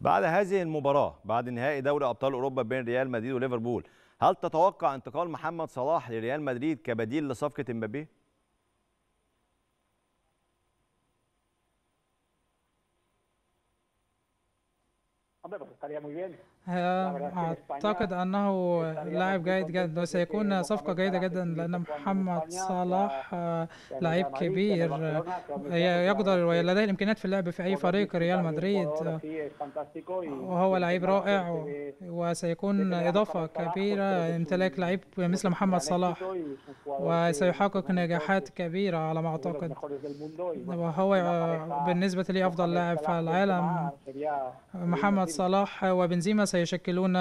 بعد هذه المباراة بعد نهائي دوري أبطال أوروبا بين ريال مدريد وليفربول هل تتوقع انتقال محمد صلاح لريال مدريد كبديل لصفقة إمبابي؟ Bien. أعتقد أنه لاعب جيد جدا. وسيكون صفقة جيدة جدا لأن محمد صلاح لاعب كبير. يقدر ولديه الإمكانيات في اللعب في أي فريق ريال مدريد. وهو لاعب رائع وسيكون إضافة كبيرة. امتلاك لاعب مثل محمد صلاح. وسيحقق نجاحات كبيرة على ما أعتقد. وهو بالنسبة لي أفضل لاعب في العالم. محمد صلاح وبنزيما سيشكلون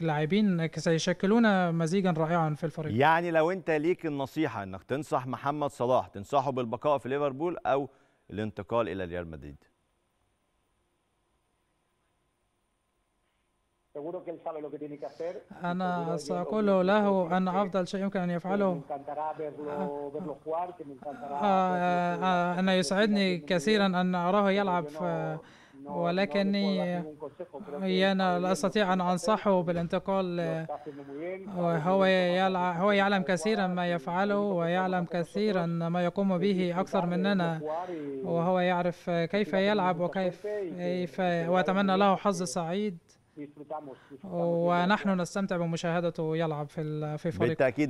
لاعبين سيشكلون مزيجا رائعا في الفريق. يعني لو انت ليك النصيحة انك تنصح محمد صلاح تنصحه بالبقاء في ليفربول أو الانتقال إلى ريال مدريد؟ أنا سأقول له أن أفضل شيء يمكن أن يفعله. أنا يسعدني كثيرا أن أراه يلعب ولكني أنا لا أستطيع أن أنصحه بالانتقال هو يلعب هو يعلم كثيرا ما يفعله ويعلم كثيرا ما يقوم به أكثر مننا وهو يعرف كيف يلعب وكيف كيف وأتمنى له حظ سعيد. ونحن نستمتع بمشاهدته يلعب في في فريق. بالتأكيد